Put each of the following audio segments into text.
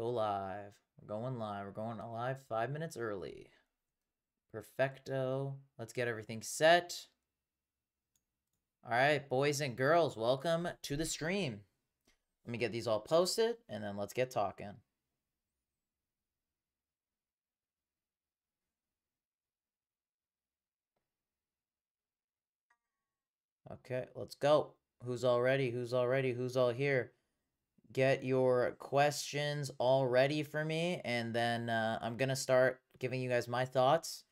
go live. We're going live. We're going live five minutes early. Perfecto. Let's get everything set. All right, boys and girls, welcome to the stream. Let me get these all posted and then let's get talking. Okay, let's go. Who's all ready? Who's all ready? Who's all here? Get your questions all ready for me, and then uh, I'm to start giving you guys my thoughts.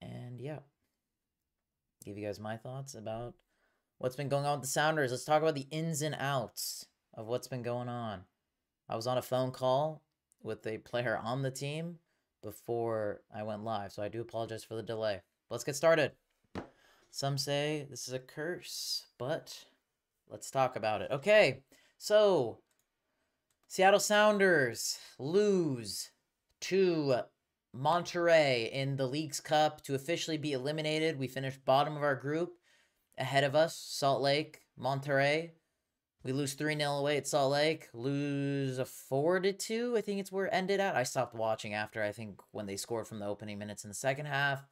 And yeah, give you guys my thoughts about what's been going on with the Sounders. Let's talk about the ins and outs of what's been going on. I was on a phone call with a player on the team before I went live, so I do apologize for the delay. Let's get started. Some say this is a curse, but let's talk about it. Okay, so Seattle Sounders lose to Monterrey in the Leagues Cup to officially be eliminated. We finished bottom of our group. Ahead of us, Salt Lake, Monterrey. We lose 3 0 away at Salt Lake. Lose a 4 to 2. I think it's where it ended at. I stopped watching after, I think, when they scored from the opening minutes in the second half.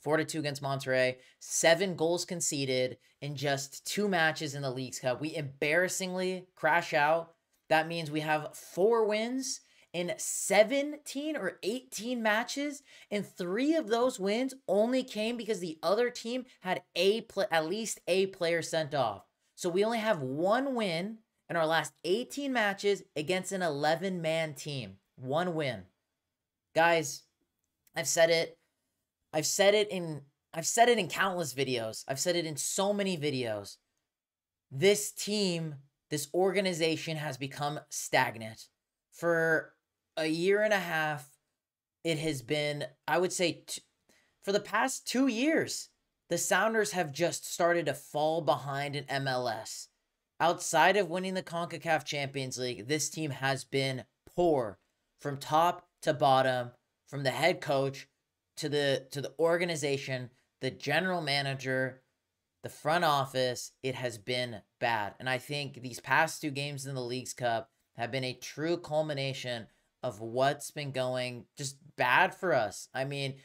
4 to 2 against Monterrey. Seven goals conceded in just two matches in the Leagues Cup. We embarrassingly crash out. That means we have four wins in 17 or 18 matches, and three of those wins only came because the other team had a at least a player sent off. So we only have one win in our last 18 matches against an 11 man team. One win. Guys, I've said it. I've said it in I've said it in countless videos. I've said it in so many videos. This team, this organization has become stagnant. For a year and a half, it has been, I would say, t- for the past two years, the Sounders have just started to fall behind in MLS. Outside of winning the CONCACAF Champions League, this team has been poor from top to bottom, from the head coach to the to the organization, the general manager, the front office, it has been bad. And I think these past two games in the Leagues Cup have been a true culmination of what's been going just bad for us. I mean,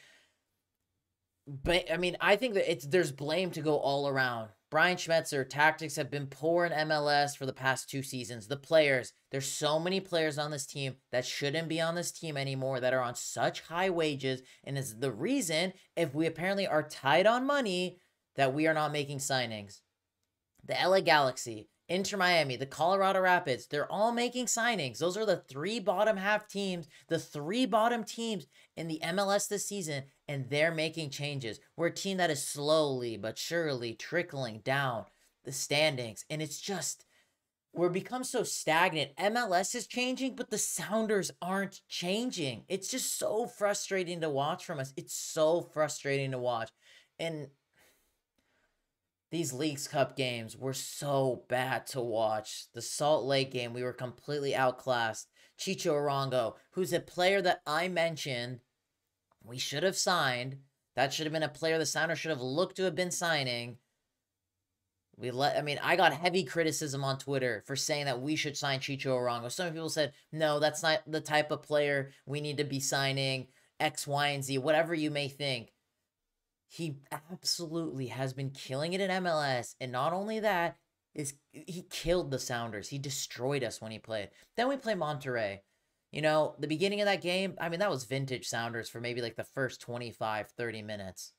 but I mean, I think that it's there's blame to go all around. Brian Schmetzer tactics have been poor in MLS for the past two seasons. The players, there's so many players on this team that shouldn't be on this team anymore that are on such high wages, and is the reason if we apparently are tight on money that we are not making signings. The LA Galaxy, Inter Miami, the Colorado Rapids, they're all making signings. Those are the three bottom half teams, the three bottom teams in the MLS this season, and they're making changes. We're a team that is slowly but surely trickling down the standings, and it's just we're become so stagnant. MLS is changing, but the Sounders aren't changing. It's just so frustrating to watch from us. It's so frustrating to watch. And these Leagues Cup games were so bad to watch. The Salt Lake game, we were completely outclassed. Chicho Arango, who's a player that I mentioned we should have signed. That should have been a player the Sounders should have looked to have been signing. We let I mean, I got heavy criticism on Twitter for saying that we should sign Chicho Arango. Some people said, no, that's not the type of player we need to be signing, X, Y, and Z, whatever you may think. He absolutely has been killing it in MLS. And not only that, is he killed the Sounders. He destroyed us when he played. Then we play Monterrey. You know, the beginning of that game, I mean, that was vintage Sounders for maybe like the first 25, 30 minutes.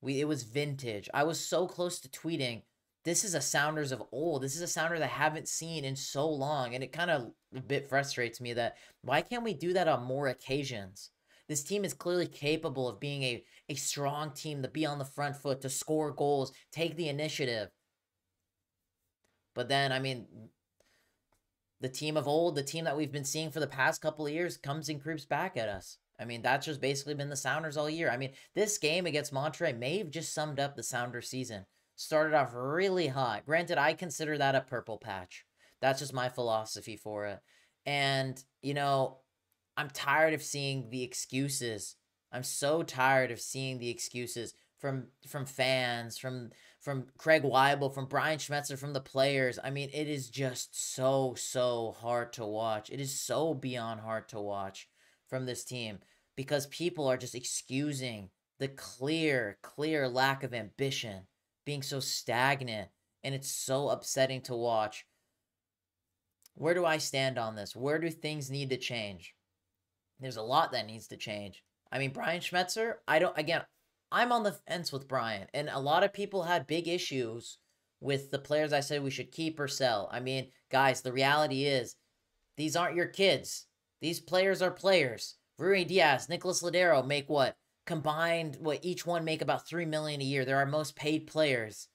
We it was vintage. I was so close to tweeting, this is a Sounders of old. This is a Sounder that I haven't seen in so long. And it kind of a bit frustrates me that why can't we do that on more occasions? This team is clearly capable of being a, a strong team to be on the front foot, to score goals, take the initiative. But then, I mean, the team of old, the team that we've been seeing for the past couple of years, comes and creeps back at us. I mean, that's just basically been the Sounders all year. I mean, this game against Monterrey may have just summed up the Sounders season. Started off really hot. Granted, I consider that a purple patch. That's just my philosophy for it. And, you know, I'm tired of seeing the excuses. I'm so tired of seeing the excuses from from fans, from from Craig Waibel, from Brian Schmetzer, from the players. I mean, it is just so, so hard to watch. It is so beyond hard to watch from this team because people are just excusing the clear, clear lack of ambition, being so stagnant, and it's so upsetting to watch. Where do I stand on this? Where do things need to change? There's a lot that needs to change. I mean, Brian Schmetzer, I don't, again, I'm on the fence with Brian, and a lot of people had big issues with the players I said we should keep or sell. I mean, guys, the reality is these aren't your kids. These players are players. Ruidíaz, Nicholas Lodeiro make what? Combined, what each one make about three million a year. They're our most paid players.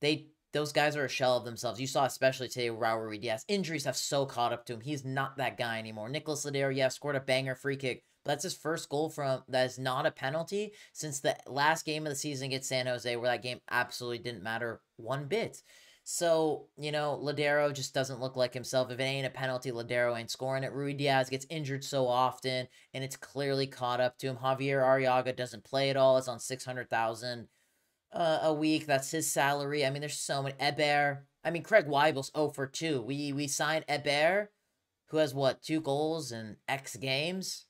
They those guys are a shell of themselves. You saw especially today Raul Ruidíaz. Injuries have so caught up to him. He's not that guy anymore. Nicholas Lodeiro, yeah, scored a banger free kick. But that's his first goal from that is not a penalty since the last game of the season against San Jose, where that game absolutely didn't matter one bit. So, you know, Lodeiro just doesn't look like himself. If it ain't a penalty, Lodeiro ain't scoring it. Ruidíaz gets injured so often, and it's clearly caught up to him. Javier Arreaga doesn't play at all. It's on 600000 uh, a week. That's his salary. I mean, there's so many. Héber. I mean, Craig Waibel's 0 for 2. We, we signed Héber, who has, what, two goals in X games?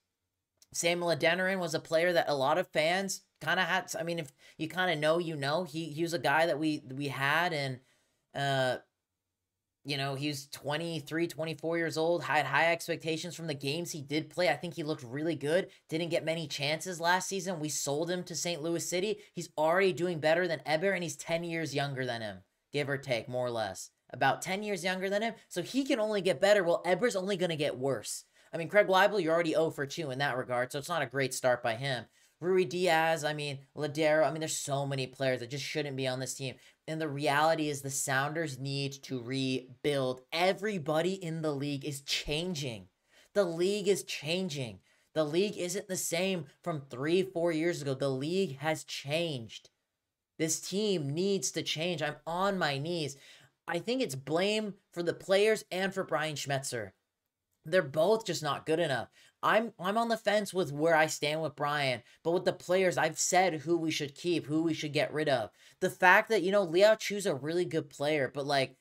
Samuel Adeniran was a player that a lot of fans kind of had. I mean, if you kind of know, you know, he he was a guy that we we had, and uh, you know, he's 23, 24 years old, had high expectations from the games he did play. I think he looked really good. Didn't get many chances last season. We sold him to St. Louis City. He's already doing better than Héber, and he's 10 years younger than him, give or take, more or less. About 10 years younger than him. So he can only get better. Well, Héber's only going to get worse. I mean, Craig Waibel, you're already 0 for 2 in that regard, so it's not a great start by him. Ruidíaz, I mean, Lodeiro, I mean, there's so many players that just shouldn't be on this team. And the reality is the Sounders need to rebuild. Everybody in the league is changing. The league is changing. The league isn't the same from three, four years ago. The league has changed. This team needs to change. I'm on my knees. I think it's blame for the players and for Brian Schmetzer. They're both just not good enough. I'm I'm on the fence with where I stand with Brian, but with the players, I've said who we should keep, who we should get rid of. The fact that, you know, Léo Chú's a really good player, but like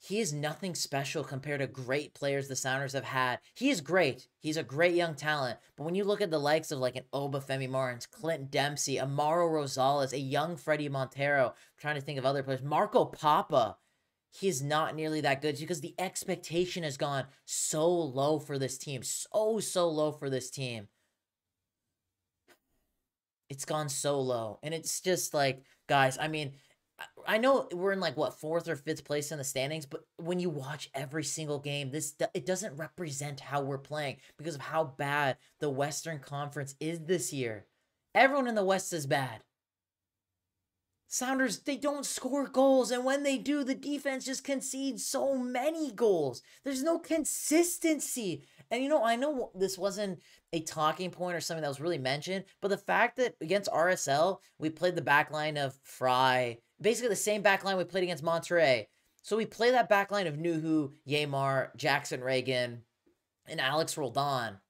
he is nothing special compared to great players the Sounders have had. He is great. He's a great young talent. But when you look at the likes of like an Obafemi Martins, Clint Dempsey, a Mauro Rosales, a young Fredy Montero, I'm trying to think of other players, Marco Pappa, he's not nearly that good because the expectation has gone so low for this team. So, so low for this team. It's gone so low. And it's just like, guys, I mean, I know we're in like what fourth or fifth place in the standings, but when you watch every single game, this it doesn't represent how we're playing because of how bad the Western Conference is this year. Everyone in the West is bad. Sounders, they don't score goals. And when they do, the defense just concedes so many goals. There's no consistency. And you know, I know this wasn't a talking point or something that was really mentioned, but the fact that against RSL, we played the back line of Frei, basically the same back line we played against Monterrey. So we play that back line of Nouhou, Yeimar, Jackson Ragen, and Alex Roldan.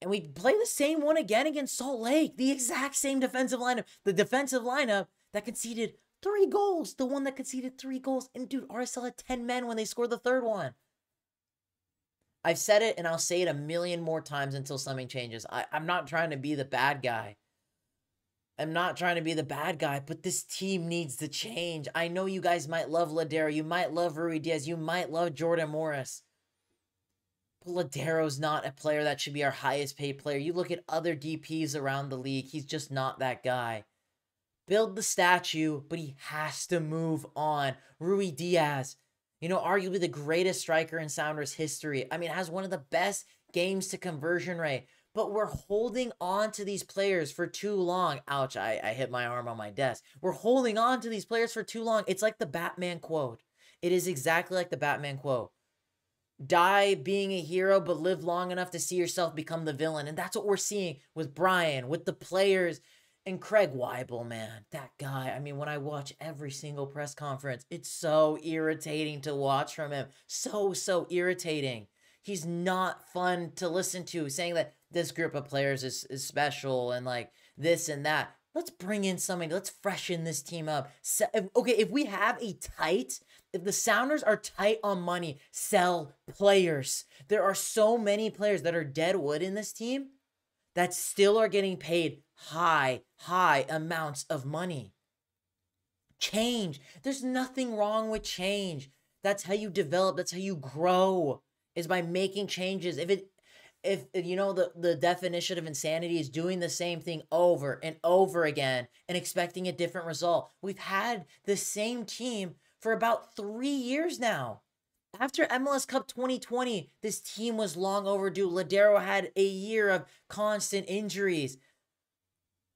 And we play the same one again against Salt Lake, the exact same defensive lineup. The defensive lineup that conceded three goals. The one that conceded three goals. And dude, RSL had 10 men when they scored the third one. I've said it and I'll say it a million more times until something changes. I, I'm not trying to be the bad guy. I'm not trying to be the bad guy, but this team needs to change. I know you guys might love Lodeiro. you might love Ruidíaz. you might love Jordan Morris. But Lodeiro's not a player that should be our highest paid player. You look at other DPs around the league, he's just not that guy build the statue, but he has to move on. Ruidíaz, you know, arguably the greatest striker in Sounders history. I mean, has one of the best games to conversion rate. But we're holding on to these players for too long. Ouch, I, I hit my arm on my desk. We're holding on to these players for too long. It's like the Batman quote. It is exactly like the Batman quote. Die being a hero, but live long enough to see yourself become the villain. And that's what we're seeing with Brian, with the players and Craig Waibel, man, that guy. I mean, when I watch every single press conference, it's so irritating to watch from him. So, so irritating. He's not fun to listen to, saying that this group of players is, is special and like this and that. let's bring in somebody. Let's freshen this team up. If, okay, if we have a tight, if the Sounders are tight on money, sell players. There are so many players that are dead wood in this team that still are getting paid high, high amounts of money. Change. There's nothing wrong with change. That's how you develop, that's how you grow is by making changes. If it if you know the the definition of insanity is doing the same thing over and over again and expecting a different result. We've had the same team for about 3 years now. After MLS Cup 2020, this team was long overdue. Lodeiro had a year of constant injuries.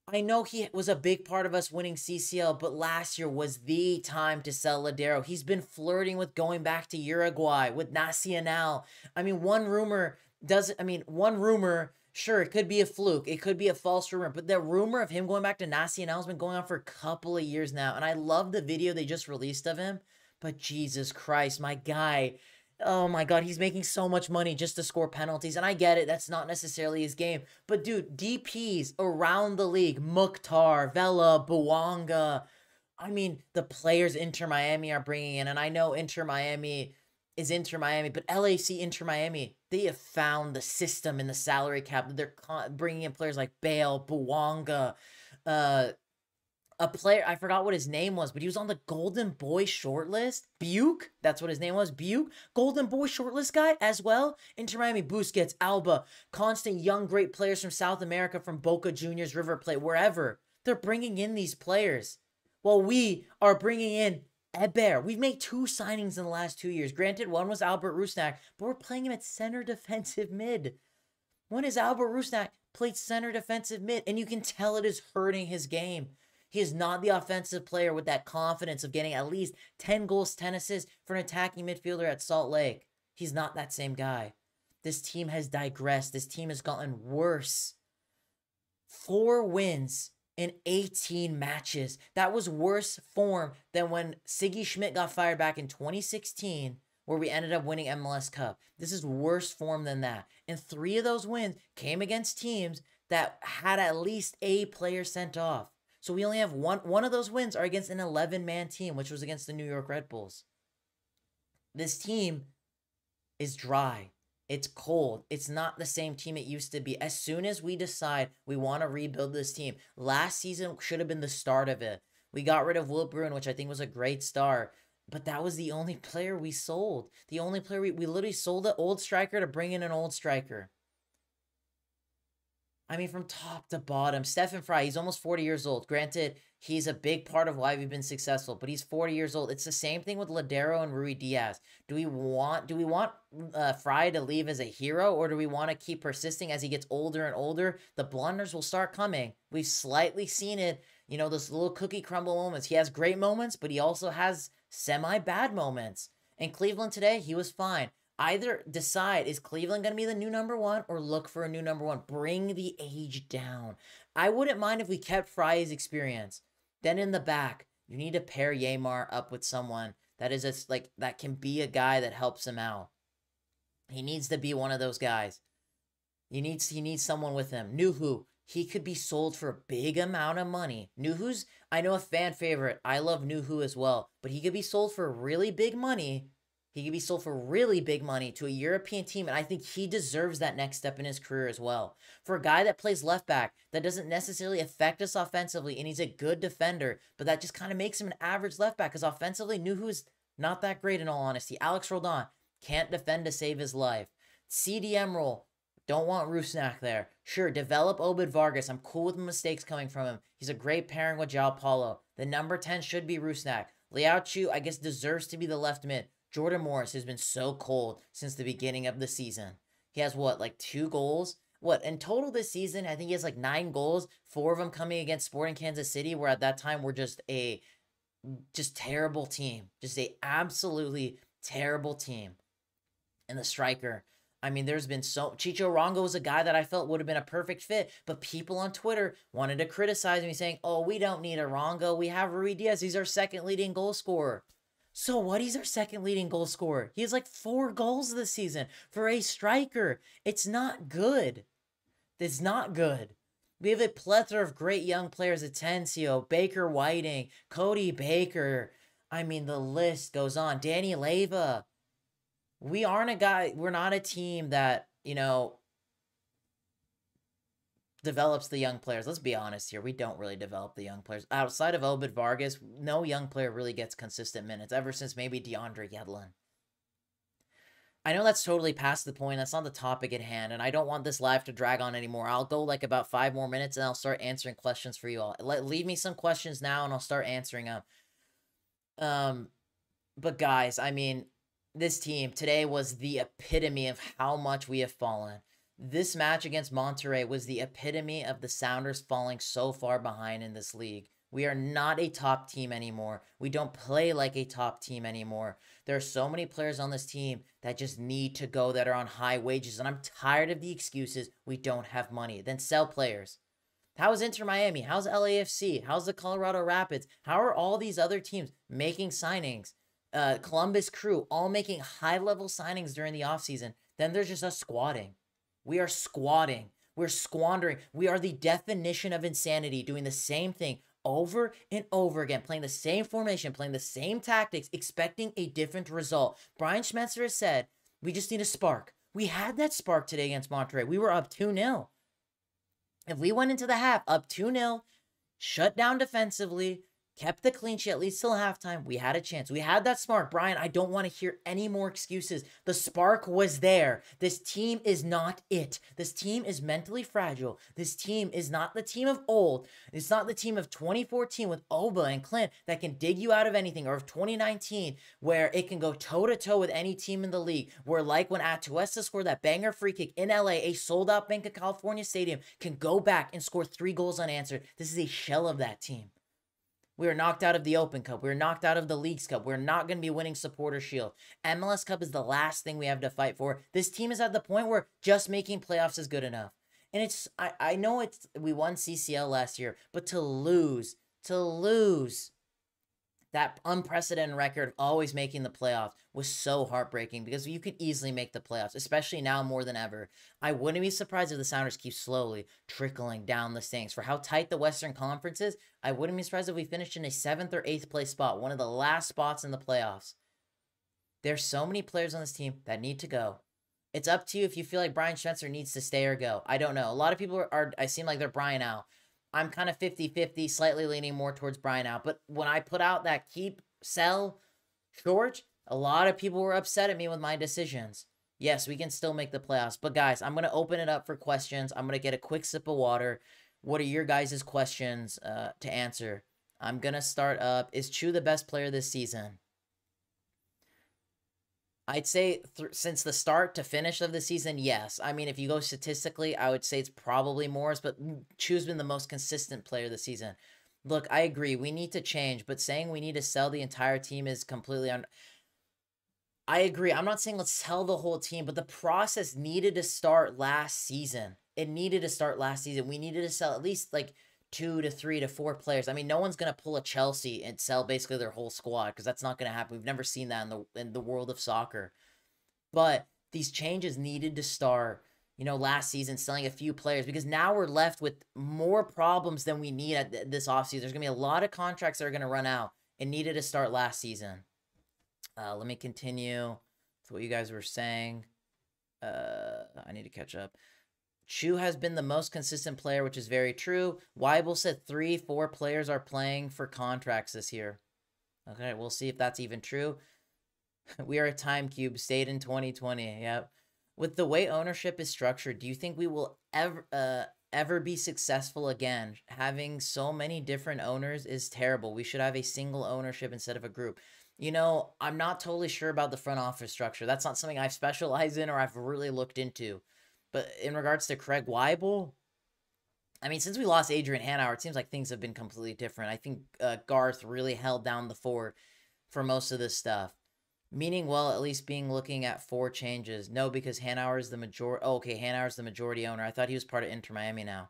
I know he was a big part of us winning CCL, but last year was the time to sell Lodeiro. He's been flirting with going back to Uruguay with Nacional. I mean, one rumor doesn't, I mean, one rumor, sure, it could be a fluke, it could be a false rumor, but the rumor of him going back to Nacional has been going on for a couple of years now. And I love the video they just released of him, but Jesus Christ, my guy. Oh my god, he's making so much money just to score penalties. And I get it, that's not necessarily his game. But dude, DPs around the league, Mukhtar, Vela, Bouanga. I mean, the players Inter Miami are bringing in, and I know Inter Miami is Inter Miami, but LAC Inter Miami, they have found the system in the salary cap they're bringing in players like Bale, Bouanga, uh, a player I forgot what his name was, but he was on the Golden Boy shortlist. Buke, that's what his name was. Buke, Golden Boy shortlist guy as well. Inter Miami, Busquets, Alba, constant young great players from South America, from Boca Juniors, River Plate, wherever. They're bringing in these players. While we are bringing in Héber. We've made two signings in the last two years. Granted, one was Albert Rusnak, but we're playing him at center defensive mid. When is Albert Rusnak played center defensive mid? And you can tell it is hurting his game. He is not the offensive player with that confidence of getting at least 10 goals, 10 assists for an attacking midfielder at Salt Lake. He's not that same guy. This team has digressed. This team has gotten worse. Four wins in 18 matches. That was worse form than when Sigi Schmidt got fired back in 2016, where we ended up winning MLS Cup. This is worse form than that. And three of those wins came against teams that had at least a player sent off. So we only have one one of those wins are against an 11-man team, which was against the New York Red Bulls. This team is dry. It's cold. It's not the same team it used to be. As soon as we decide we want to rebuild this team, last season should have been the start of it. We got rid of Will Bruin, which I think was a great start, but that was the only player we sold. The only player we, we literally sold an old striker to bring in an old striker. I mean, from top to bottom, Stefan Frei, he's almost 40 years old. Granted, he's a big part of why we've been successful, but he's 40 years old. It's the same thing with Lodeiro and Ruidíaz. Do we want do we want uh, Frei to leave as a hero, or do we want to keep persisting as he gets older and older? The blunders will start coming. We've slightly seen it. You know, those little cookie crumble moments. He has great moments, but he also has semi bad moments. In Cleveland today, he was fine either decide is Cleveland going to be the new number one or look for a new number one. Bring the age down. I wouldn't mind if we kept Frei's experience. Then in the back, you need to pair Yeimar up with someone that is a, like that can be a guy that helps him out. He needs to be one of those guys. He needs he needs someone with him. Nouhou, he could be sold for a big amount of money. Nouhou's I know a fan favorite. I love Nouhou as well, but he could be sold for really big money he could be sold for really big money to a European team, and I think he deserves that next step in his career as well. For a guy that plays left back, that doesn't necessarily affect us offensively, and he's a good defender, but that just kind of makes him an average left back, because offensively, Nouhou's not that great in all honesty. Alex Roldan can't defend to save his life. CDM role, don't want Rusnak there. Sure, develop Obed Vargas. I'm cool with the mistakes coming from him. He's a great pairing with João Paulo. The number 10 should be Rusnak. Léo Chú, I guess, deserves to be the left mid. Jordan Morris has been so cold since the beginning of the season. He has what, like two goals? What, in total this season, I think he has like nine goals, four of them coming against Sporting Kansas City, where at that time we're just a just terrible team. Just a absolutely terrible team. And the striker, I mean, there's been so Chicho Arango was a guy that I felt would have been a perfect fit, but people on Twitter wanted to criticize me, saying, "Oh, we don't need a Rongo. We have Ruidíaz. He's our second leading goal scorer." So what? He's our second leading goal scorer. He has like four goals this season for a striker. It's not good. It's not good. We have a plethora of great young players: Atencio, Baker Whiting, Cody Baker. I mean, the list goes on. Danny Leyva. We aren't a guy. We're not a team that you know develops the young players. Let's be honest here. We don't really develop the young players. Outside of Obed Vargas, no young player really gets consistent minutes ever since maybe DeAndre Yedlin. I know that's totally past the point. That's not the topic at hand, and I don't want this live to drag on anymore. I'll go like about five more minutes, and I'll start answering questions for you all. Let leave me some questions now, and I'll start answering them. Um, but guys, I mean, this team today was the epitome of how much we have fallen. This match against Monterrey was the epitome of the Sounders falling so far behind in this league. We are not a top team anymore. We don't play like a top team anymore. There are so many players on this team that just need to go that are on high wages. And I'm tired of the excuses we don't have money. Then sell players. How's Inter Miami? How's LAFC? How's the Colorado Rapids? How are all these other teams making signings? Uh, Columbus Crew all making high level signings during the offseason. Then there's just us squatting. We are squatting. We're squandering. We are the definition of insanity, doing the same thing over and over again, playing the same formation, playing the same tactics, expecting a different result. Brian Schmetzer has said, we just need a spark. We had that spark today against Monterrey. We were up 2 0. If we went into the half up 2 0, shut down defensively, kept the clean sheet at least till halftime. We had a chance. We had that spark. Brian, I don't want to hear any more excuses. The spark was there. This team is not it. This team is mentally fragile. This team is not the team of old. It's not the team of 2014 with Oba and Clint that can dig you out of anything, or of 2019 where it can go toe to toe with any team in the league. Where, like when Atuesta scored that banger free kick in LA, a sold out Bank of California stadium can go back and score three goals unanswered. This is a shell of that team. We were knocked out of the Open Cup. We were knocked out of the Leagues Cup. We're not going to be winning Supporter Shield. MLS Cup is the last thing we have to fight for. This team is at the point where just making playoffs is good enough. And it's I, I know it's we won CCL last year, but to lose, to lose that unprecedented record of always making the playoffs was so heartbreaking because you could easily make the playoffs, especially now more than ever. I wouldn't be surprised if the Sounders keep slowly trickling down the standings. For how tight the Western Conference is, I wouldn't be surprised if we finished in a seventh or eighth place spot, one of the last spots in the playoffs. There's so many players on this team that need to go. It's up to you if you feel like Brian Schmetzer needs to stay or go. I don't know. A lot of people are, are I seem like they're Brian out. I'm kind of 50 50, slightly leaning more towards Brian out. But when I put out that keep, sell, short, a lot of people were upset at me with my decisions. Yes, we can still make the playoffs. But guys, I'm going to open it up for questions. I'm going to get a quick sip of water. What are your guys' questions uh, to answer? I'm going to start up. Is Chu the best player this season? I'd say th- since the start to finish of the season, yes. I mean, if you go statistically, I would say it's probably Morris, but Chu's been the most consistent player this season. Look, I agree. We need to change, but saying we need to sell the entire team is completely un. I agree. I'm not saying let's sell the whole team, but the process needed to start last season. It needed to start last season. We needed to sell at least like two to three to four players. I mean, no one's gonna pull a Chelsea and sell basically their whole squad because that's not gonna happen. We've never seen that in the in the world of soccer. But these changes needed to start, you know, last season, selling a few players because now we're left with more problems than we need at this offseason. There's gonna be a lot of contracts that are gonna run out and needed to start last season. Uh, let me continue with what you guys were saying. Uh, I need to catch up. Chu has been the most consistent player, which is very true. Waibel said three, four players are playing for contracts this year. Okay, we'll see if that's even true. we are a time cube, stayed in 2020. Yep. With the way ownership is structured, do you think we will ever uh ever be successful again? Having so many different owners is terrible. We should have a single ownership instead of a group. You know, I'm not totally sure about the front office structure. That's not something I've specialized in or I've really looked into. But in regards to Craig Waibel, I mean, since we lost Adrian Hanauer, it seems like things have been completely different. I think uh, Garth really held down the fort for most of this stuff. Meaning, well, at least being looking at four changes. No, because Hanauer is the majority. Oh, okay, Hanauer is the majority owner. I thought he was part of Inter Miami now.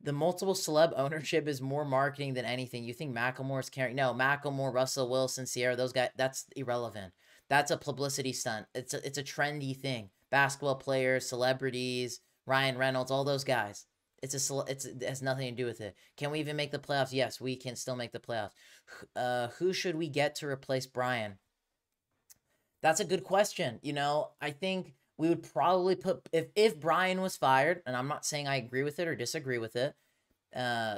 The multiple celeb ownership is more marketing than anything. You think Macklemore is carrying? No, Macklemore, Russell Wilson, Sierra, those guys. That's irrelevant. That's a publicity stunt. It's a, it's a trendy thing basketball players, celebrities, Ryan Reynolds, all those guys. It's a it's it has nothing to do with it. Can we even make the playoffs? Yes, we can still make the playoffs. Uh, who should we get to replace Brian? That's a good question. You know, I think we would probably put if if Brian was fired, and I'm not saying I agree with it or disagree with it. Uh,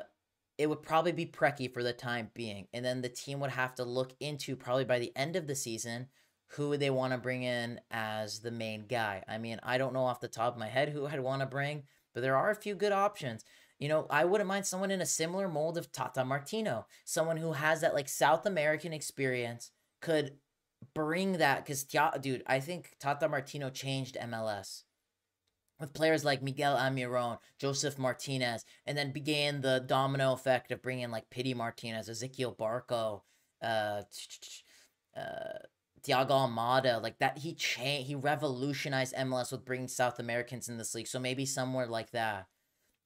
it would probably be Preki for the time being, and then the team would have to look into probably by the end of the season who would they want to bring in as the main guy. I mean, I don't know off the top of my head who I'd want to bring, but there are a few good options. You know, I wouldn't mind someone in a similar mold of Tata Martino, someone who has that like South American experience, could bring that because dude, I think Tata Martino changed MLS with players like Miguel Almirón, Joseph Martinez, and then began the domino effect of bringing like Pity Martinez, Ezequiel Barco, uh, uh, Thiago Almada, like that. He changed, he revolutionized MLS with bringing South Americans in this league. So maybe somewhere like that.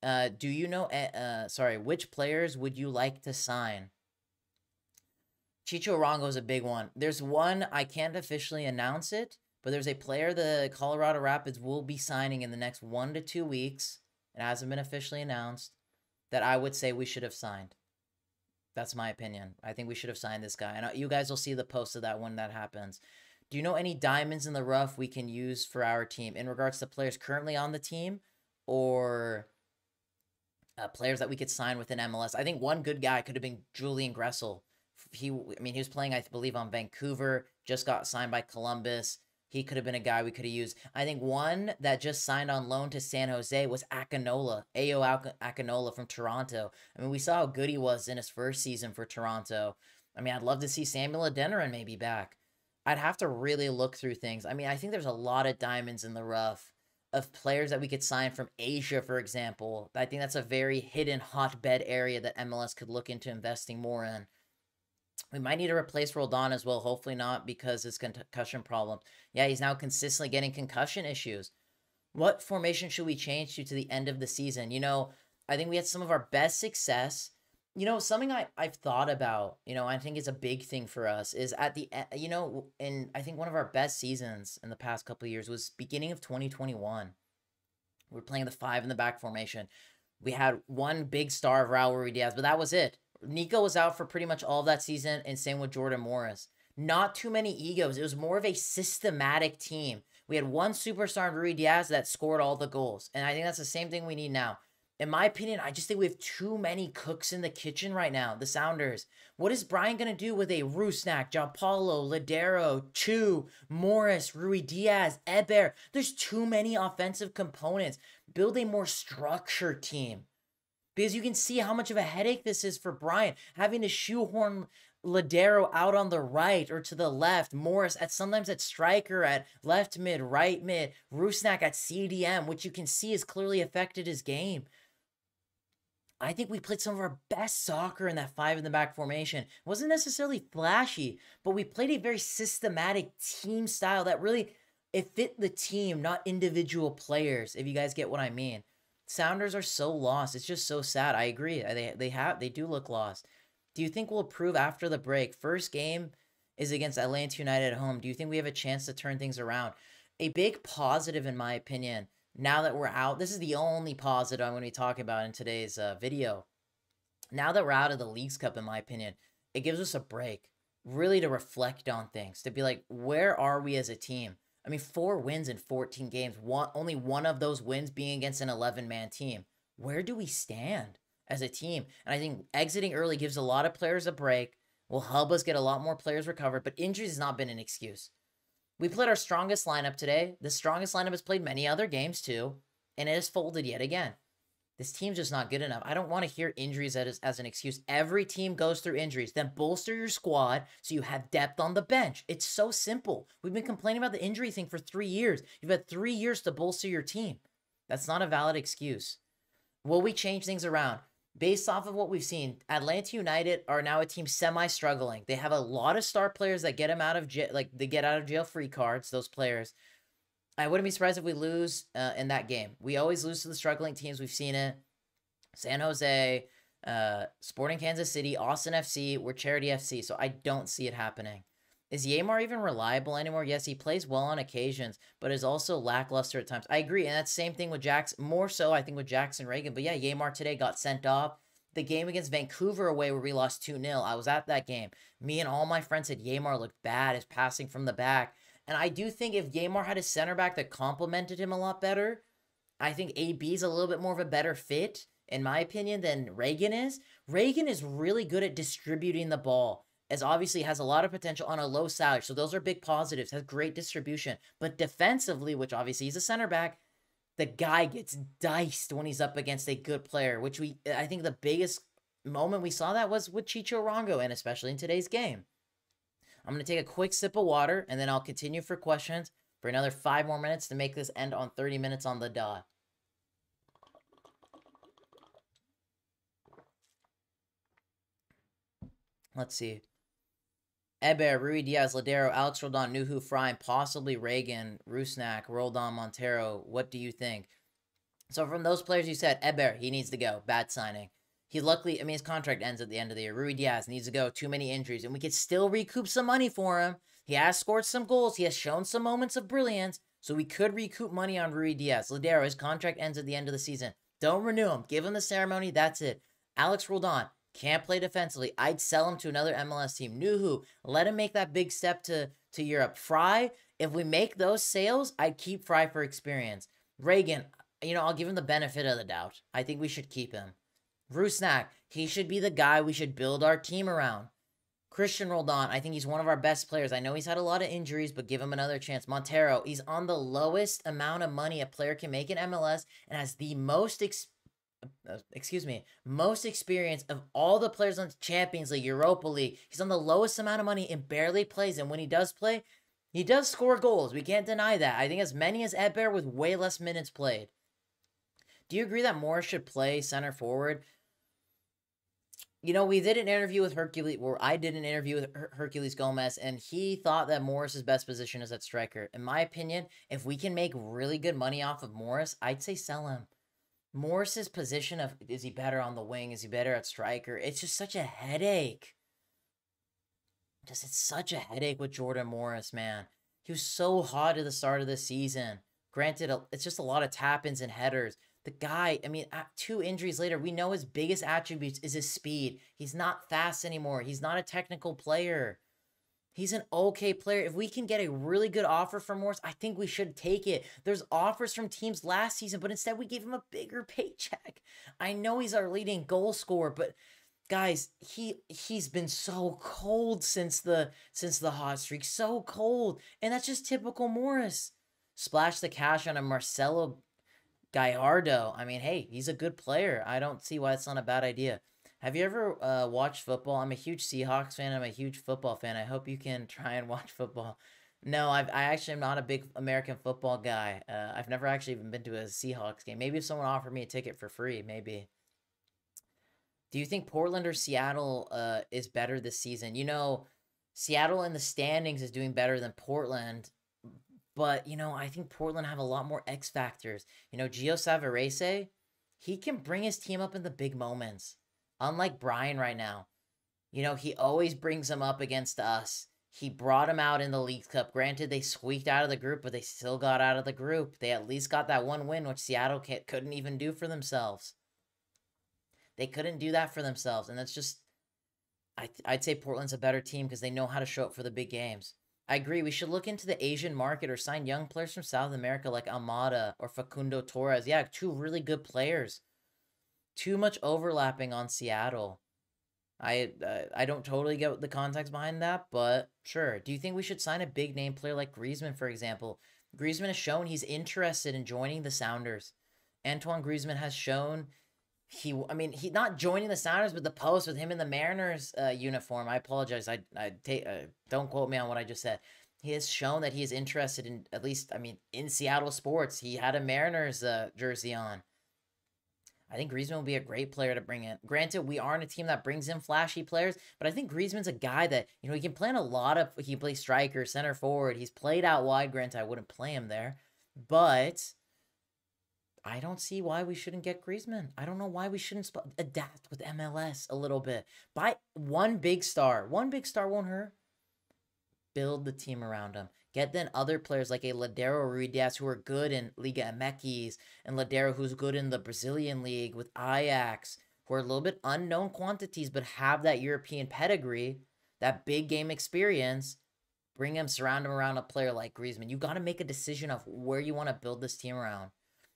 Uh, do you know? Uh, sorry, which players would you like to sign? Chicho Arango is a big one. There's one I can't officially announce it, but there's a player the Colorado Rapids will be signing in the next one to two weeks. It hasn't been officially announced that I would say we should have signed. That's my opinion. I think we should have signed this guy. And uh, you guys will see the post of that when that happens. Do you know any diamonds in the rough we can use for our team in regards to players currently on the team or uh, players that we could sign within MLS? I think one good guy could have been Julian Gressel. He, I mean, he was playing, I believe, on Vancouver, just got signed by Columbus. He could have been a guy we could have used. I think one that just signed on loan to San Jose was Akinola, Ayo Akinola from Toronto. I mean, we saw how good he was in his first season for Toronto. I mean, I'd love to see Samuel Adeniran maybe back. I'd have to really look through things. I mean, I think there's a lot of diamonds in the rough of players that we could sign from Asia, for example. I think that's a very hidden hotbed area that MLS could look into investing more in. We might need to replace Roldan as well. Hopefully not because his concussion problem. Yeah, he's now consistently getting concussion issues. What formation should we change to to the end of the season? You know, I think we had some of our best success. You know, something I, I've thought about, you know, I think is a big thing for us is at the, you know, and I think one of our best seasons in the past couple years was beginning of 2021. We are playing the five in the back formation. We had one big star of Raul Ruidiaz, but that was it. Nico was out for pretty much all of that season, and same with Jordan Morris. Not too many egos. It was more of a systematic team. We had one superstar in Ruidiaz that scored all the goals. And I think that's the same thing we need now. In my opinion, I just think we have too many cooks in the kitchen right now, the Sounders. What is Brian going to do with a Rusnak, Paulo, Lodeiro, Chu, Morris, Rui Diaz, Héber? There's too many offensive components. Build a more structured team because you can see how much of a headache this is for Brian having to shoehorn Lodeiro out on the right or to the left, Morris at sometimes at striker, at left mid, right mid, Rusnak at CDM, which you can see has clearly affected his game. I think we played some of our best soccer in that five in the back formation. It wasn't necessarily flashy, but we played a very systematic team style that really it fit the team, not individual players, if you guys get what I mean. Sounders are so lost. It's just so sad. I agree. They they have they do look lost. Do you think we'll improve after the break? First game is against Atlanta United at home. Do you think we have a chance to turn things around? A big positive, in my opinion, now that we're out, this is the only positive I'm going to be talking about in today's uh, video. Now that we're out of the Leagues Cup, in my opinion, it gives us a break, really to reflect on things, to be like, where are we as a team? I mean, four wins in 14 games, one, only one of those wins being against an 11 man team. Where do we stand as a team? And I think exiting early gives a lot of players a break, will help us get a lot more players recovered, but injuries has not been an excuse. We played our strongest lineup today. The strongest lineup has played many other games too, and it has folded yet again. This team's just not good enough. I don't want to hear injuries as, as an excuse. Every team goes through injuries. Then bolster your squad so you have depth on the bench. It's so simple. We've been complaining about the injury thing for three years. You've had three years to bolster your team. That's not a valid excuse. Will we change things around? Based off of what we've seen, Atlanta United are now a team semi-struggling. They have a lot of star players that get them out of jail, like they get out of jail free cards. Those players, I wouldn't be surprised if we lose uh, in that game. We always lose to the struggling teams. We've seen it. San Jose, uh, Sporting Kansas City, Austin FC, we're Charity FC, so I don't see it happening. Is Yeimar even reliable anymore? Yes, he plays well on occasions, but is also lackluster at times. I agree, and that's the same thing with Jackson. More so, I think, with Jackson Ragen. But yeah, Yeimar today got sent off. The game against Vancouver away where we lost 2 0, I was at that game. Me and all my friends said Yeimar looked bad, his passing from the back. And I do think if Yeimar had a center back that complemented him a lot better, I think AB is a little bit more of a better fit, in my opinion, than Ragen is. Ragen is really good at distributing the ball as obviously has a lot of potential on a low salary. So those are big positives, has great distribution. But defensively, which obviously he's a center back, the guy gets diced when he's up against a good player, which we I think the biggest moment we saw that was with Chicho Arango, and especially in today's game. I'm going to take a quick sip of water, and then I'll continue for questions for another five more minutes to make this end on 30 minutes on the dot. Let's see. Héber, Ruidíaz, Lodeiro, Alex Roldan, Nouhou, Frei, and possibly Ragen, Rusnak, Roldan, Montero. What do you think? So from those players you said, Héber, he needs to go. Bad signing. He luckily, I mean, his contract ends at the end of the year. Ruidíaz needs to go. Too many injuries. And we could still recoup some money for him. He has scored some goals. He has shown some moments of brilliance. So we could recoup money on Rui Diaz. Lodeiro, his contract ends at the end of the season. Don't renew him. Give him the ceremony. That's it. Alex Roldan, can't play defensively. I'd sell him to another MLS team. Nouhou, let him make that big step to, to Europe. Frei, if we make those sales, I'd keep Frei for experience. Ragen, you know, I'll give him the benefit of the doubt. I think we should keep him. Rusnak, he should be the guy we should build our team around. Cristian Roldan, I think he's one of our best players. I know he's had a lot of injuries, but give him another chance. Montero, he's on the lowest amount of money a player can make in MLS and has the most experience uh, excuse me, most experience of all the players on the Champions League, Europa League. He's on the lowest amount of money and barely plays. And when he does play, he does score goals. We can't deny that. I think as many as Héber with way less minutes played. Do you agree that Morris should play center forward? You know, we did an interview with Herculez, or I did an interview with Her- Herculez Gomez, and he thought that Morris's best position is at striker. In my opinion, if we can make really good money off of Morris, I'd say sell him. Morris's position of is he better on the wing? Is he better at striker? It's just such a headache. Just it's such a headache with Jordan Morris, man. He was so hot at the start of the season. Granted, it's just a lot of tap ins and headers. The guy, I mean, two injuries later, we know his biggest attributes is his speed. He's not fast anymore. He's not a technical player. He's an okay player. If we can get a really good offer from Morris, I think we should take it. There's offers from teams last season, but instead we gave him a bigger paycheck. I know he's our leading goal scorer, but guys, he he's been so cold since the since the hot streak, so cold, and that's just typical Morris. Splash the cash on a Marcelo Gallardo. I mean, hey, he's a good player. I don't see why it's not a bad idea. Have you ever uh, watched football? I'm a huge Seahawks fan. I'm a huge football fan. I hope you can try and watch football. No, I've, I actually am not a big American football guy. Uh, I've never actually even been to a Seahawks game. Maybe if someone offered me a ticket for free, maybe. Do you think Portland or Seattle uh, is better this season? You know, Seattle in the standings is doing better than Portland, but you know, I think Portland have a lot more X factors. You know, Gio Savarese, he can bring his team up in the big moments. Unlike Brian right now, you know, he always brings him up against us. He brought him out in the League Cup. Granted, they squeaked out of the group, but they still got out of the group. They at least got that one win, which Seattle couldn't even do for themselves. They couldn't do that for themselves, and that's just. I I'd say Portland's a better team because they know how to show up for the big games. I agree. We should look into the Asian market or sign young players from South America like Almada or Facundo Torres. Yeah, two really good players too much overlapping on Seattle. I uh, I don't totally get the context behind that, but sure. Do you think we should sign a big name player like Griezmann, for example? Griezmann has shown he's interested in joining the Sounders. Antoine Griezmann has shown he I mean he not joining the Sounders, but the post with him in the Mariners uh, uniform. I apologize. I I take uh, don't quote me on what I just said. He has shown that he is interested in at least I mean in Seattle sports. He had a Mariners uh, jersey on. I think Griezmann will be a great player to bring in. Granted, we aren't a team that brings in flashy players, but I think Griezmann's a guy that, you know, he can play in a lot of, he can play striker, center forward. He's played out wide. Granted, I wouldn't play him there, but I don't see why we shouldn't get Griezmann. I don't know why we shouldn't adapt with MLS a little bit. Buy one big star. One big star won't hurt. build the team around him. Get then other players like a Lodeiro Ruidiaz who are good in Liga MX and Lodeiro who's good in the Brazilian league with Ajax, who are a little bit unknown quantities but have that European pedigree, that big game experience. Bring him, surround him around a player like Griezmann. You got to make a decision of where you want to build this team around.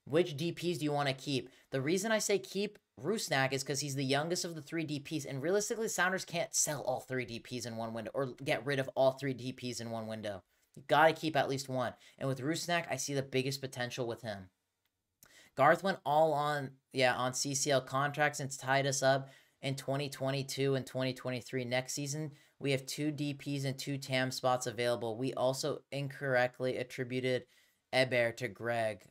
Which DPs do you want to keep? The reason I say keep Rusnak is because he's the youngest of the three DPs, and realistically, Sounders can't sell all three DPs in one window or get rid of all three DPs in one window. You got to keep at least one. And with Rusnak, I see the biggest potential with him. Garth went all on, yeah, on CCL contracts and tied us up in 2022 and 2023. Next season, we have two DPs and two TAM spots available. We also incorrectly attributed Héber to Greg.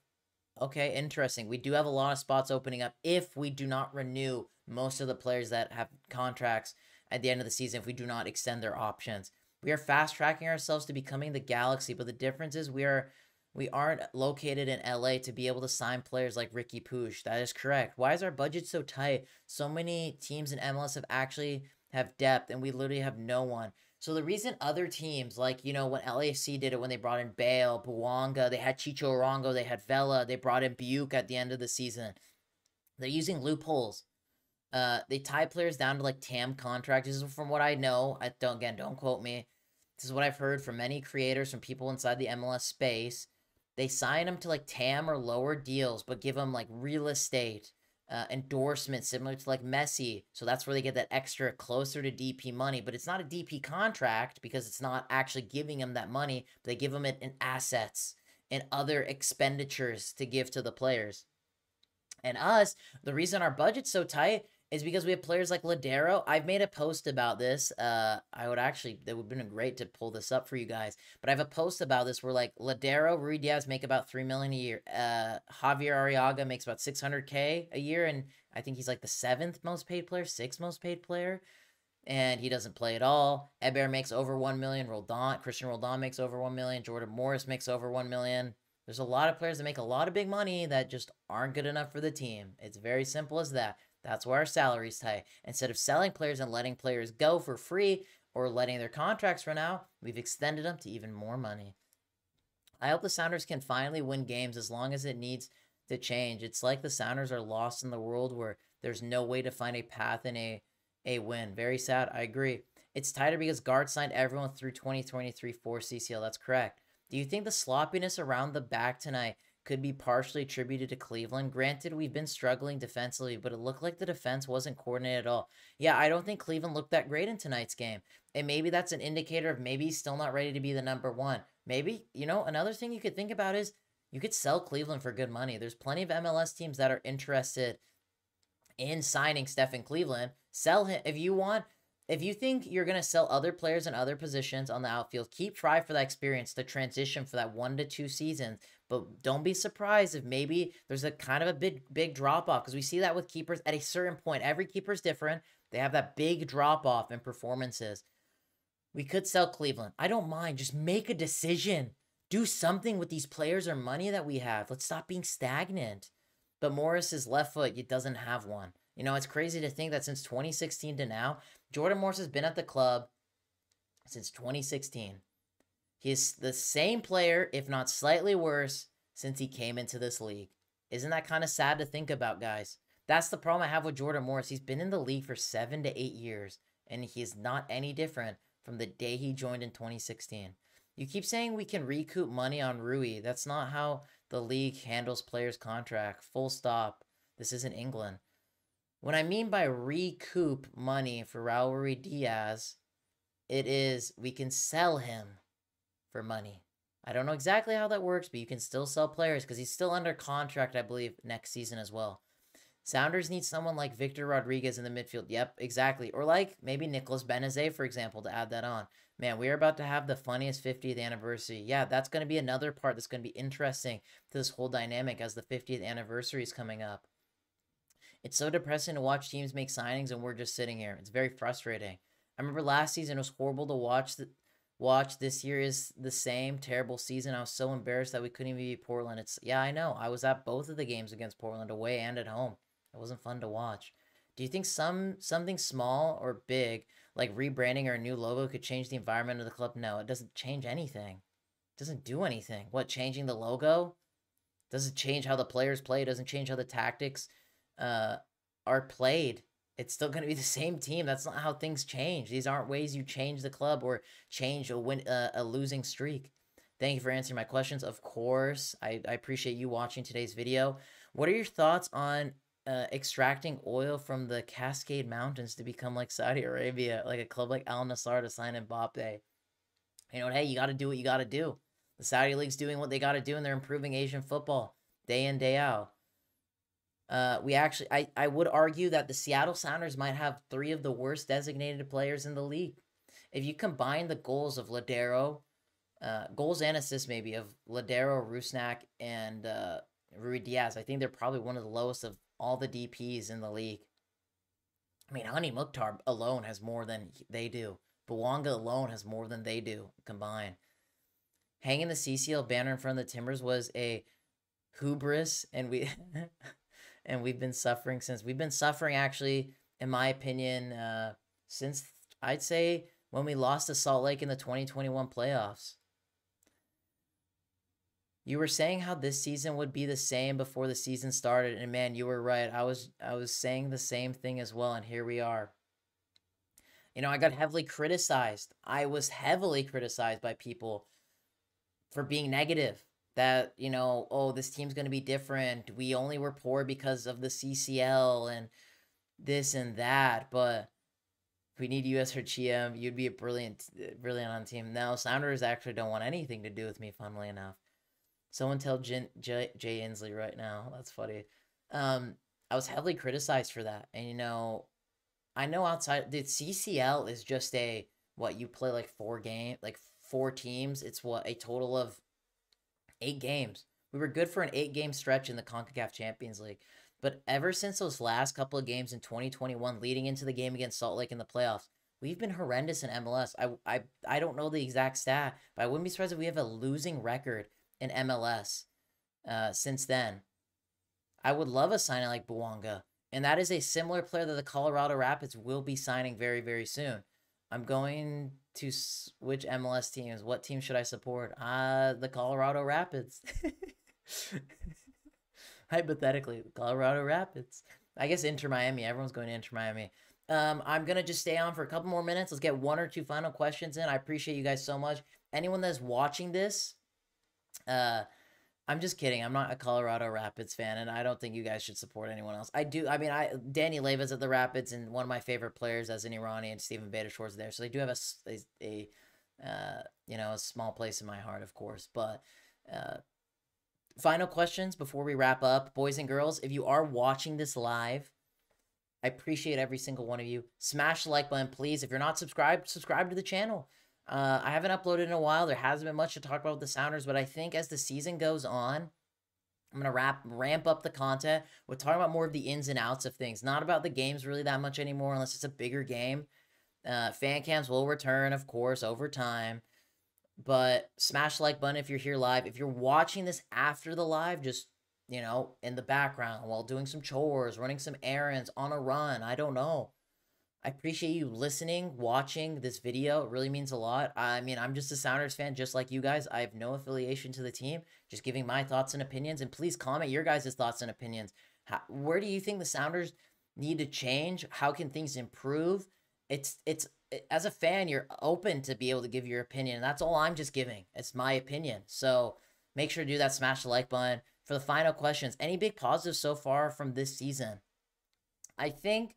Okay, interesting. We do have a lot of spots opening up if we do not renew most of the players that have contracts at the end of the season, if we do not extend their options. We are fast tracking ourselves to becoming the Galaxy, but the difference is we are we aren't located in LA to be able to sign players like Riqui Puig. That is correct. Why is our budget so tight? So many teams in MLS have actually have depth and we literally have no one. So the reason other teams, like, you know, when LAFC did it, when they brought in Bale, Bouanga, they had Chicho Arango, they had Vela, they brought in Biuk at the end of the season. They're using loopholes. Uh, they tie players down to like TAM contracts. This is from what I know. I don't again, don't quote me. This is what I've heard from many creators, from people inside the MLS space. They sign them to like TAM or lower deals, but give them like real estate uh, endorsement similar to like Messi. So that's where they get that extra closer to DP money. But it's not a DP contract because it's not actually giving them that money. They give them it in assets and other expenditures to give to the players. And us, the reason our budget's so tight is because we have players like Lodeiro. I've made a post about this. Uh, I would actually, it would have been great to pull this up for you guys. But I have a post about this where like Lodeiro, Ruidíaz make about three million a year. Uh, Javier Arreaga makes about six hundred k a year, and I think he's like the seventh most paid player, sixth most paid player. And he doesn't play at all. Héber makes over one million. Roldan, Cristian Roldan makes over one million. Jordan Morris makes over one million. There's a lot of players that make a lot of big money that just aren't good enough for the team. It's very simple as that. That's where our salaries tie. Instead of selling players and letting players go for free or letting their contracts run out, we've extended them to even more money. I hope the Sounders can finally win games as long as it needs to change. It's like the Sounders are lost in the world where there's no way to find a path in a, a win. Very sad. I agree. It's tighter because Garth signed everyone through 2023 for CCL. That's correct. Do you think the sloppiness around the back tonight could be partially attributed to Cleveland. Granted, we've been struggling defensively, but it looked like the defense wasn't coordinated at all. Yeah, I don't think Cleveland looked that great in tonight's game. And maybe that's an indicator of maybe he's still not ready to be the number one. Maybe, you know, another thing you could think about is you could sell Cleveland for good money. There's plenty of MLS teams that are interested in signing Stefan Cleveland. Sell him if you want. If you think you're going to sell other players in other positions on the outfield, keep try for that experience, the transition for that one to two seasons. But don't be surprised if maybe there's a kind of a big big drop off because we see that with keepers at a certain point. Every keeper is different. They have that big drop off in performances. We could sell Cleveland. I don't mind. Just make a decision. Do something with these players or money that we have. Let's stop being stagnant. But Morris's left foot, it doesn't have one. You know, it's crazy to think that since 2016 to now, Jordan Morris has been at the club since 2016. He's the same player, if not slightly worse, since he came into this league. Isn't that kind of sad to think about, guys? That's the problem I have with Jordan Morris. He's been in the league for seven to eight years, and he is not any different from the day he joined in 2016. You keep saying we can recoup money on Rui. That's not how the league handles players' contract. Full stop. This isn't England. What I mean by recoup money for Ruidíaz, it is we can sell him for money. I don't know exactly how that works, but you can still sell players because he's still under contract, I believe, next season as well. Sounders need someone like Victor Rodriguez in the midfield. Yep, exactly. Or like maybe Nicholas Benezet, for example, to add that on. Man, we are about to have the funniest 50th anniversary. Yeah, that's going to be another part that's going to be interesting to this whole dynamic as the 50th anniversary is coming up. It's so depressing to watch teams make signings and we're just sitting here. It's very frustrating. I remember last season it was horrible to watch the, watch this year is the same terrible season. I was so embarrassed that we couldn't even beat Portland. It's yeah, I know. I was at both of the games against Portland, away and at home. It wasn't fun to watch. Do you think some something small or big, like rebranding or a new logo, could change the environment of the club? No, it doesn't change anything. It doesn't do anything. What changing the logo? Doesn't change how the players play. It doesn't change how the tactics uh, are played. It's still going to be the same team. That's not how things change. These aren't ways you change the club or change a win uh, a losing streak. Thank you for answering my questions. Of course, I, I appreciate you watching today's video. What are your thoughts on uh, extracting oil from the Cascade Mountains to become like Saudi Arabia, like a club like Al Nassr to sign Mbappe? You know, hey, you got to do what you got to do. The Saudi League's doing what they got to do, and they're improving Asian football day in, day out. Uh, we actually, I, I would argue that the Seattle Sounders might have three of the worst designated players in the league. If you combine the goals of Lodeiro, uh, goals and assists maybe of Lodeiro, Rusnak, and uh, Ruidíaz, I think they're probably one of the lowest of all the DPs in the league. I mean, Hany Mukhtar alone has more than they do. Bouanga alone has more than they do combined. Hanging the CCL banner in front of the Timbers was a hubris, and we and we've been suffering since. We've been suffering actually, in my opinion, uh, since I'd say when we lost to Salt Lake in the 2021 playoffs. You were saying how this season would be the same before the season started, and man, you were right. I was I was saying the same thing as well, and here we are. You know, I got heavily criticized. I was heavily criticized by people for being negative. That, you know, oh, this team's going to be different. We only were poor because of the CCL and this and that. But if we need US for GM, you'd be a brilliant, brilliant on team. Now, Sounders actually don't want anything to do with me, funnily enough. Someone tell J, J, Jay Inslee right now. That's funny. Um, I was heavily criticized for that. And, you know, I know outside the CCL is just a what you play like four game like four teams. It's what a total of eight games. We were good for an eight game stretch in the CONCACAF Champions League. But ever since those last couple of games in 2021 leading into the game against Salt Lake in the playoffs, we've been horrendous in MLS. I I I don't know the exact stat, but I wouldn't be surprised if we have a losing record in MLS uh, since then. I would love a signing like Bouanga. And that is a similar player that the Colorado Rapids will be signing very, very soon. I'm going to switch MLS teams. What team should I support? Uh, the Colorado Rapids. Hypothetically, Colorado Rapids. I guess Inter Miami. Everyone's going to Inter Miami. Um, I'm to just stay on for a couple more minutes. Let's get one or two final questions in. I appreciate you guys so much. Anyone that's watching this, uh, I'm just kidding. I'm not a Colorado Rapids fan, and I don't think you guys should support anyone else. I do. I mean, I Danny Leyva's at the Rapids, and one of my favorite players as an Iranian, Stephen Steven Beitashour's there. So they do have a, a, a uh, you know, a small place in my heart, of course. But uh, final questions before we wrap up, boys and girls. If you are watching this live, I appreciate every single one of you. Smash the like button, please. If you're not subscribed, subscribe to the channel. Uh, I haven't uploaded in a while. There hasn't been much to talk about with the Sounders, but I think as the season goes on, I'm gonna wrap ramp up the content. We're talking about more of the ins and outs of things, not about the games really that much anymore, unless it's a bigger game. Uh, fan cams will return, of course, over time. But smash the like button if you're here live. If you're watching this after the live, just you know, in the background while doing some chores, running some errands, on a run. I don't know. I appreciate you listening, watching this video. It really means a lot. I mean, I'm just a Sounders fan, just like you guys. I have no affiliation to the team, just giving my thoughts and opinions. And please comment your guys' thoughts and opinions. How, where do you think the Sounders need to change? How can things improve? It's it's as a fan, you're open to be able to give your opinion. That's all I'm just giving. It's my opinion. So make sure to do that. Smash the like button. For the final questions, any big positives so far from this season? I think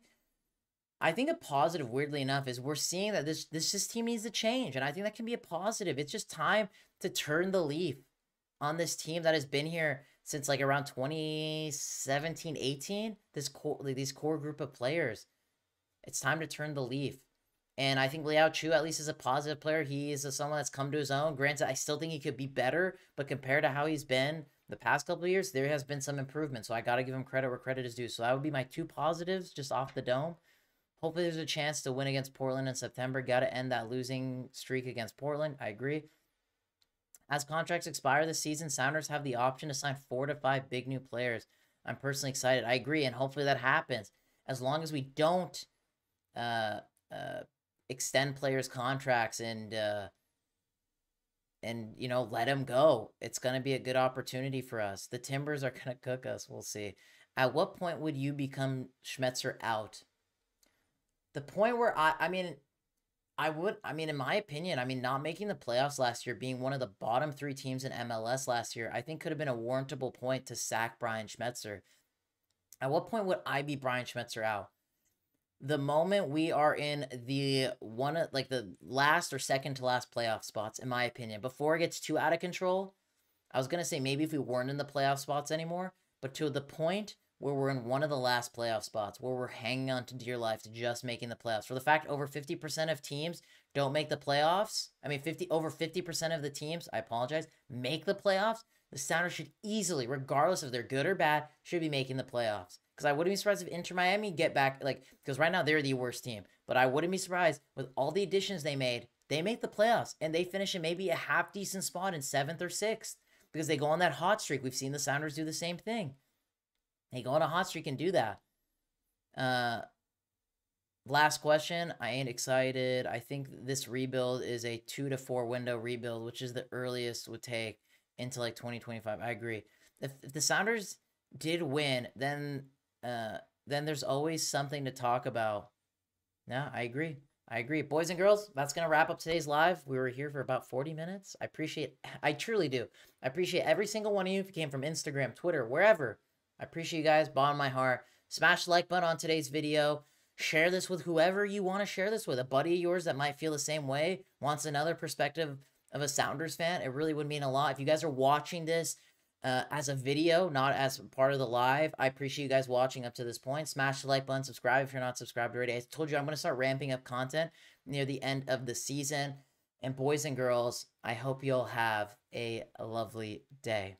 I think a positive, weirdly enough, is we're seeing that this this this team needs to change, and I think that can be a positive. It's just time to turn the leaf on this team that has been here since like around 2017, 18. This core, these core group of players, it's time to turn the leaf. And I think Léo Chú at least is a positive player. He is a, someone that's come to his own. Granted, I still think he could be better, but compared to how he's been the past couple years, there has been some improvement. So I got to give him credit where credit is due. So that would be my two positives just off the dome. Hopefully, there's a chance to win against Portland in September. Got to end that losing streak against Portland. I agree. As contracts expire this season, Sounders have the option to sign four to five big new players. I'm personally excited. I agree, and hopefully that happens. as long as we don't uh, uh, extend players' contracts and uh, and you know let them go. It's gonna be a good opportunity for us. The Timbers are gonna cook us. We'll see. At what point would you become Schmetzer out? The point where I, I mean, I would, I mean, in my opinion, I mean, not making the playoffs last year, being one of the bottom three teams in MLS last year, I think could have been a warrantable point to sack Brian Schmetzer. At what point would I be Brian Schmetzer out? the moment we are in the one of like the last or second to last playoff spots in my opinion before it gets too out of control i was going to say maybe if we weren't in the playoff spots anymore but to the point where we're in one of the last playoff spots where we're hanging on to dear life to just making the playoffs for the fact over 50% of teams don't make the playoffs i mean 50 over 50% of the teams i apologize make the playoffs the sounders should easily regardless if they're good or bad should be making the playoffs because I wouldn't be surprised if Inter Miami get back, like, because right now they're the worst team. But I wouldn't be surprised with all the additions they made, they make the playoffs and they finish in maybe a half decent spot in seventh or sixth because they go on that hot streak. We've seen the Sounders do the same thing. They go on a hot streak and do that. Uh, last question. I ain't excited. I think this rebuild is a two to four window rebuild, which is the earliest would take into like 2025. I agree. If, if the Sounders did win, then uh, then there's always something to talk about. Yeah, I agree. I agree. Boys and girls, that's going to wrap up today's live. We were here for about 40 minutes. I appreciate, I truly do. I appreciate every single one of you if you came from Instagram, Twitter, wherever. I appreciate you guys, bottom my heart. Smash the like button on today's video. Share this with whoever you want to share this with. A buddy of yours that might feel the same way, wants another perspective of a Sounders fan. It really would mean a lot. If you guys are watching this uh, as a video, not as part of the live. I appreciate you guys watching up to this point. Smash the like button, subscribe if you're not subscribed already. I told you I'm going to start ramping up content near the end of the season. And boys and girls, I hope you'll have a lovely day.